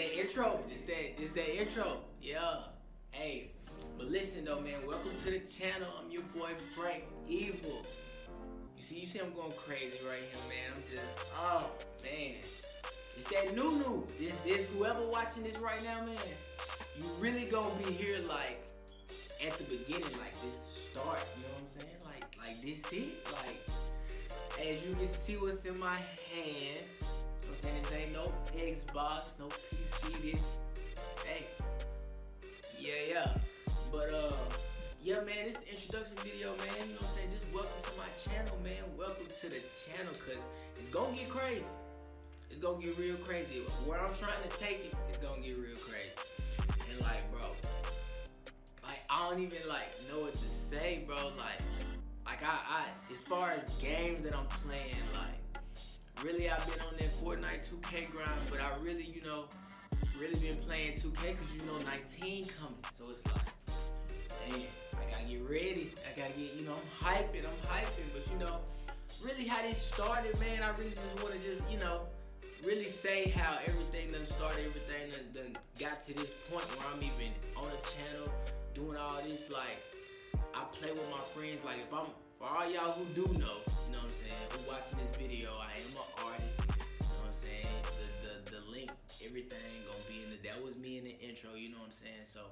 intro. Just that, just that intro. Yeah. Hey, but listen though, man. Welcome to the channel. I'm your boy Frank Evil. You see, you see, I'm going crazy right here, man. I'm just, oh man. It's that new new. This, this whoever watching this right now, man. You really gonna be here like at the beginning, like this start. You know what I'm saying? Like, like this it. Like, as you can see, what's in my hand. Saying? This ain't no Xbox, no PC. This, hey, yeah, yeah. But uh, yeah, man, this introduction video, man. You know what I'm saying? Just welcome to my channel, man. Welcome to the channel, cause it's gonna get crazy. It's gonna get real crazy. Where I'm trying to take it, it's gonna get real crazy. And like, bro, like I don't even like know what to say, bro. Like, like I, I, as far as games that I'm playing, like, really I've been on that Fortnite 2K grind, but I really, you know, really been playing 2K because you know 19 coming. So it's like, damn, I gotta get ready. I gotta get, you know, I'm hyping, I'm hyping. But you know, really how this started, man, I really just wanna just, you know, really say how everything done started, everything done, done got to this point where I'm even on a channel doing all this. Like, I play with my friends. Like, if I'm, for all y'all who do know, you know what I'm saying, who watching this video, I am an artist. You know what I'm saying? The, the, the link, everything gonna be in the, that was me in the intro, you know what I'm saying? So,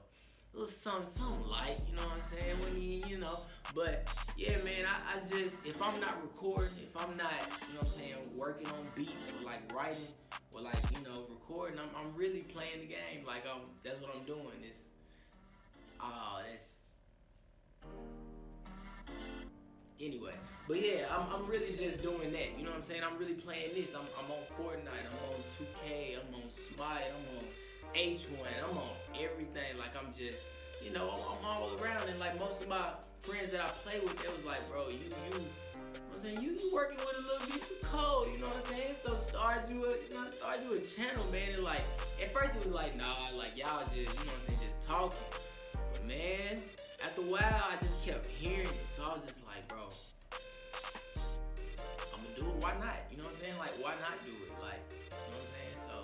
it was some, some light, you know what I'm saying? When you, you know, but yeah, man, I, I just, if I'm not recording, if I'm not, you know what I'm saying, working on beats or like writing or like, you know, recording, I'm, I'm really playing the game. Like, I'm, that's what I'm doing. It's, oh, that's, anyway. But yeah, I'm, I'm really just doing that. You know what I'm saying? I'm really playing this. I'm, I'm on Fortnite. I'm on 2K. I'm on Smite. I'm on H1. I'm on everything. Like I'm just, you know, I'm, all around. And like most of my friends that I play with, they was like, bro, you, you, you I'm saying you, you working with a little bit too cold. You know what I'm saying? So start you a, you know, start you a channel, man. And like at first it was like, nah, like y'all just, you know what I'm saying, just talking. But man, after a while, I just kept hearing it. So I was just like, bro, I'm gonna do it. Why not? You know what I'm saying? Like, why not do it? Like, you know what I'm saying? So,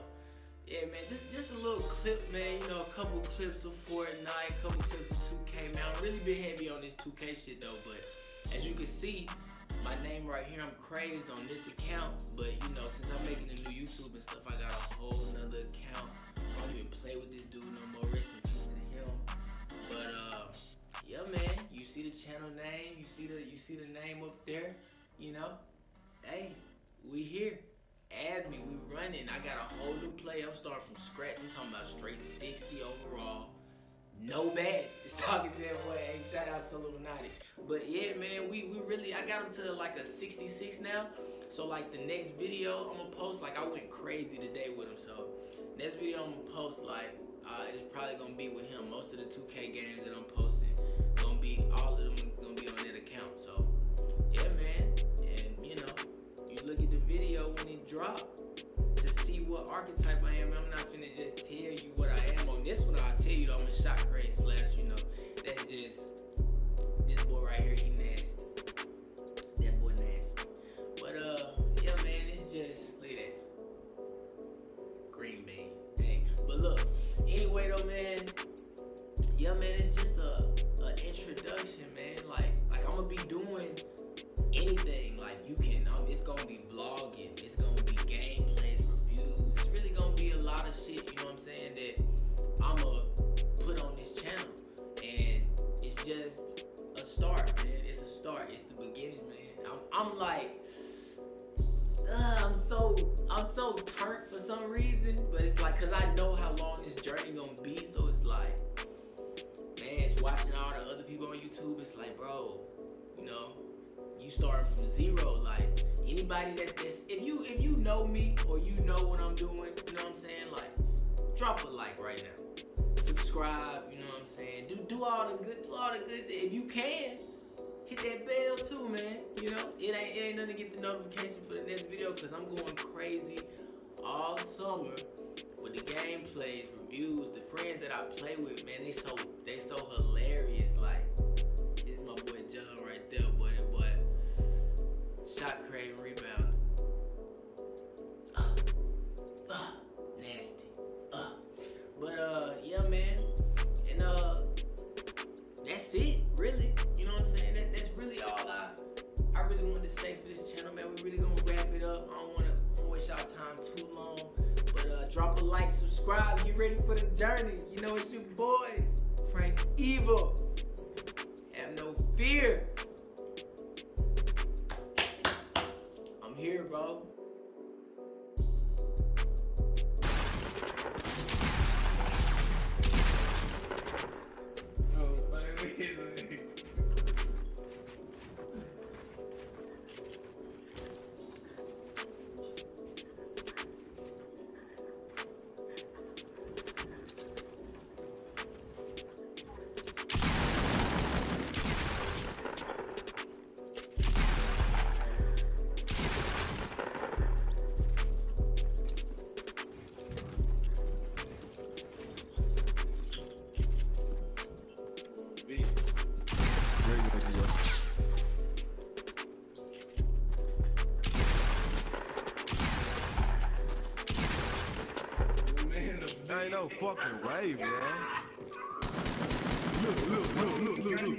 yeah, man, just just a little clip, man. You know, a couple clips of Fortnite, a couple clips of 2K. Man, I'm really been heavy on this 2K shit though. But as you can see, my name right here, I'm crazed on this account. But you know, since I'm making a new YouTube and stuff, I got a whole nother account. I don't even play with this dude no more. Rest in peace to him. But uh yeah, man. You see the channel name. You see the you see the name up there. You know, hey, we here. Add me. We running. I got a whole new play. I'm starting from scratch. I'm talking about straight 60 overall. No bad. It's talking to that boy. Hey, shout out to Illuminati. But yeah, man, we we really. I got him to like a 66 now. So like the next video I'm gonna post. Like I went crazy today with him. So next video I'm gonna post like uh, it's probably gonna be with him. Most of the 2K games Yeah, man. It's just you starting from zero. Like anybody that's, that's if you if you know me or you know what I'm doing, you know what I'm saying? Like, drop a like right now, subscribe. You know what I'm saying? Do do all the good do all the good. If you can hit that bell too, man. You know, it ain't, it ain't nothing to get the notification for the next video because I'm going crazy all summer with the gameplays, reviews, the friends that I play with, man. They so they so hilarious. like, subscribe. Get ready for the journey. You know, it's your boy, Frank Evil. Have no fear. I'm here, bro. Ain't no fucking way, man. Look, look, look, look, look, look.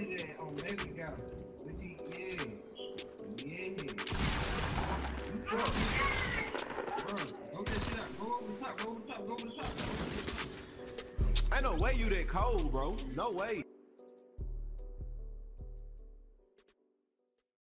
Ain't no way you that cold, bro. No way.